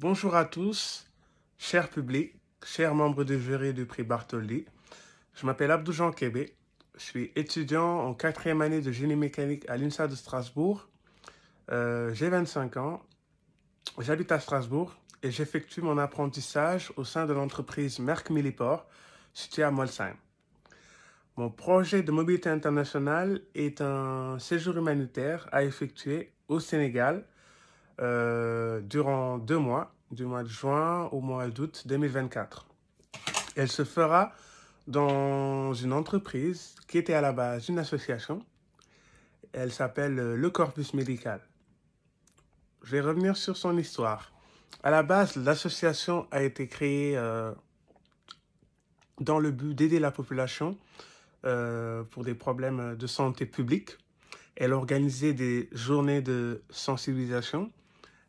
Bonjour à tous, chers publics, chers membres du jury du prix Bartholdi. Je m'appelle Abdou Jean. Je suis étudiant en quatrième année de génie mécanique à l'INSA de Strasbourg. Euh, J'ai 25 ans. J'habite à Strasbourg et j'effectue mon apprentissage au sein de l'entreprise Merck Millipore, située à Molsheim. Mon projet de mobilité internationale est un séjour humanitaire à effectuer au Sénégal euh, durant deux mois, du mois de juin au mois d'août 2024. Elle se fera dans une entreprise qui était à la base une association. Elle s'appelle le Corpus Médical. Je vais revenir sur son histoire. À la base, l'association a été créée euh, dans le but d'aider la population euh, pour des problèmes de santé publique. Elle organisait des journées de sensibilisation,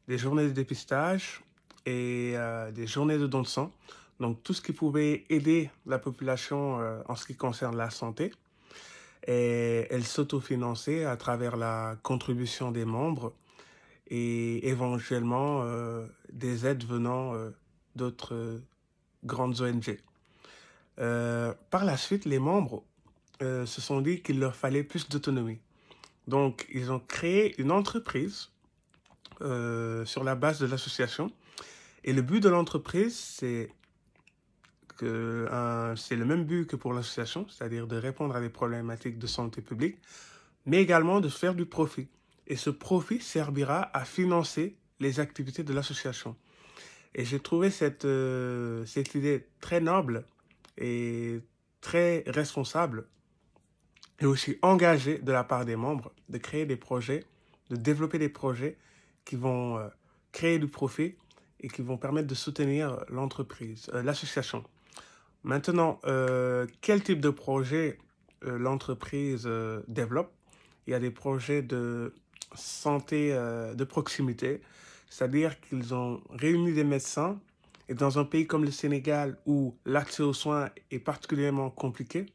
des journées de dépistage et euh, des journées de don de sang. Donc tout ce qui pouvait aider la population euh, en ce qui concerne la santé. Et elle s'autofinançait à travers la contribution des membres et éventuellement euh, des aides venant d'autres grandes ONG. Par la suite, les membres se sont dit qu'il leur fallait plus d'autonomie. Donc, ils ont créé une entreprise euh, sur la base de l'association. Et le but de l'entreprise, c'est que c'est le même but que pour l'association, c'est-à-dire de répondre à des problématiques de santé publique, mais également de faire du profit. Et ce profit servira à financer les activités de l'association. Et j'ai trouvé cette, euh, cette idée très noble et très responsable et aussi engagé de la part des membres de créer des projets, de développer des projets qui vont euh, créer du profit et qui vont permettre de soutenir l'entreprise, euh, l'association. Maintenant, euh, quel type de projet euh, l'entreprise euh, développe? Il y a des projets de santé de proximité, c'est-à-dire qu'ils ont réuni des médecins et dans un pays comme le Sénégal où l'accès aux soins est particulièrement compliqué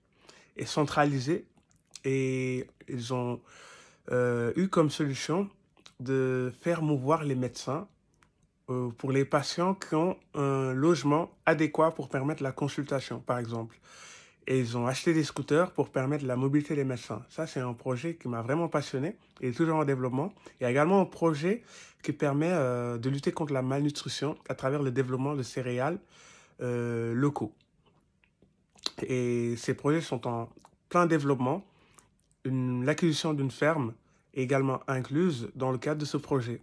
et centralisé, et ils ont euh, eu comme solution de faire mouvoir les médecins euh, pour les patients qui ont un logement adéquat pour permettre la consultation, par exemple. Et ils ont acheté des scooters pour permettre la mobilité des médecins. Ça, c'est un projet qui m'a vraiment passionné et est toujours en développement. Il y a également un projet qui permet euh, de lutter contre la malnutrition à travers le développement de céréales euh, locaux. Et ces projets sont en plein développement l'acquisition d'une ferme également incluse dans le cadre de ce projet.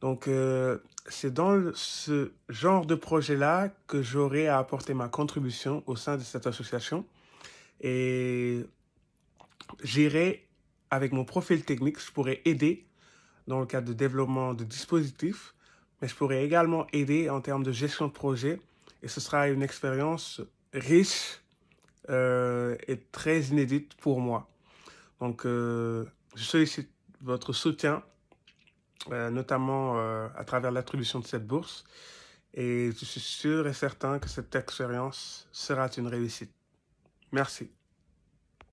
Donc, euh, c'est dans ce genre de projet-là que j'aurai à apporter ma contribution au sein de cette association. Et j'irai, avec mon profil technique, je pourrais aider dans le cadre de développement de dispositifs, mais je pourrais également aider en termes de gestion de projet. Et ce sera une expérience riche euh, et très inédite pour moi. Donc, euh, je sollicite votre soutien, euh, notamment euh, à travers l'attribution de cette bourse. Et je suis sûr et certain que cette expérience sera une réussite. Merci.